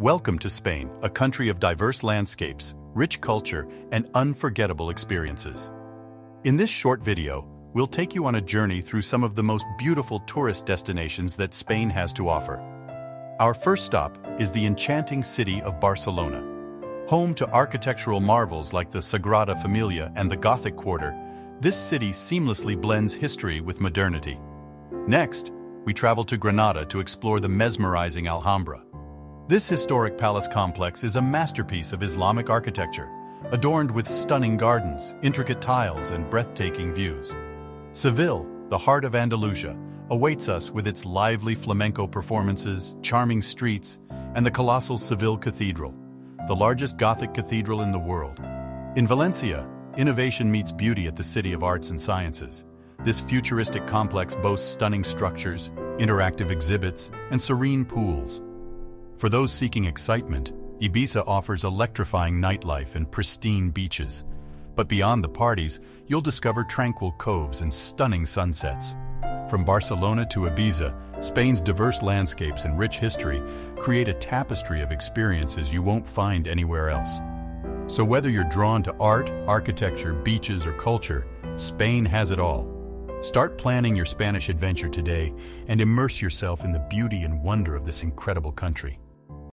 Welcome to Spain, a country of diverse landscapes, rich culture, and unforgettable experiences. In this short video, we'll take you on a journey through some of the most beautiful tourist destinations that Spain has to offer. Our first stop is the enchanting city of Barcelona. Home to architectural marvels like the Sagrada Familia and the Gothic Quarter, this city seamlessly blends history with modernity. Next, we travel to Granada to explore the mesmerizing Alhambra. This historic palace complex is a masterpiece of Islamic architecture, adorned with stunning gardens, intricate tiles, and breathtaking views. Seville, the heart of Andalusia, awaits us with its lively flamenco performances, charming streets, and the colossal Seville Cathedral, the largest Gothic cathedral in the world. In Valencia, innovation meets beauty at the City of Arts and Sciences. This futuristic complex boasts stunning structures, interactive exhibits, and serene pools. For those seeking excitement, Ibiza offers electrifying nightlife and pristine beaches. But beyond the parties, you'll discover tranquil coves and stunning sunsets. From Barcelona to Ibiza, Spain's diverse landscapes and rich history create a tapestry of experiences you won't find anywhere else. So whether you're drawn to art, architecture, beaches, or culture, Spain has it all. Start planning your Spanish adventure today and immerse yourself in the beauty and wonder of this incredible country.